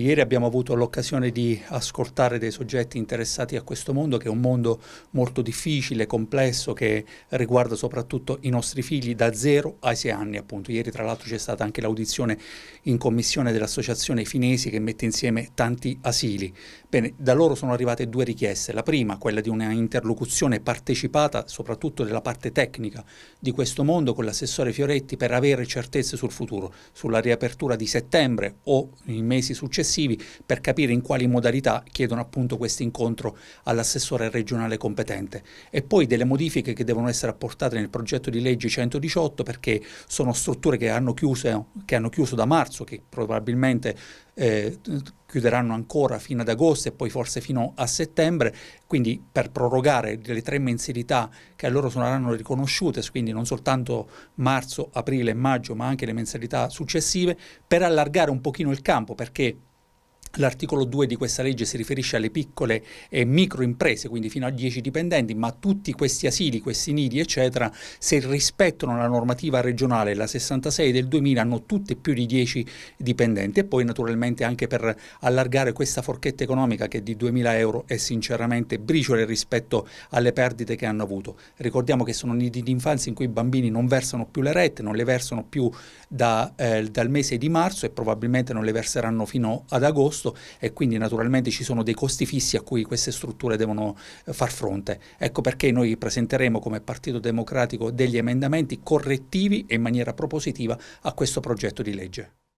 Ieri abbiamo avuto l'occasione di ascoltare dei soggetti interessati a questo mondo, che è un mondo molto difficile, complesso, che riguarda soprattutto i nostri figli da 0 ai 6 anni. Appunto. Ieri tra l'altro c'è stata anche l'audizione in commissione dell'associazione Finesi che mette insieme tanti asili. Bene, da loro sono arrivate due richieste. La prima, quella di una interlocuzione partecipata, soprattutto della parte tecnica di questo mondo, con l'assessore Fioretti per avere certezze sul futuro, sulla riapertura di settembre o nei mesi successivi successivi per capire in quali modalità chiedono appunto questo incontro all'assessore regionale competente. E poi delle modifiche che devono essere apportate nel progetto di legge 118 perché sono strutture che hanno chiuso, che hanno chiuso da marzo, che probabilmente eh, chiuderanno ancora fino ad agosto e poi forse fino a settembre, quindi per prorogare le tre mensilità che a loro saranno riconosciute, quindi non soltanto marzo, aprile e maggio, ma anche le mensilità successive, per allargare un pochino il campo, perché L'articolo 2 di questa legge si riferisce alle piccole e micro imprese, quindi fino a 10 dipendenti, ma tutti questi asili, questi nidi, eccetera, se rispettano la normativa regionale, la 66 del 2000, hanno tutte più di 10 dipendenti e poi naturalmente anche per allargare questa forchetta economica che di 2000 euro è sinceramente briciole rispetto alle perdite che hanno avuto. Ricordiamo che sono nidi di infanzia in cui i bambini non versano più le rette, non le versano più da, eh, dal mese di marzo e probabilmente non le verseranno fino ad agosto costo e quindi naturalmente ci sono dei costi fissi a cui queste strutture devono eh, far fronte. Ecco perché noi presenteremo come Partito Democratico degli emendamenti correttivi e in maniera propositiva a questo progetto di legge.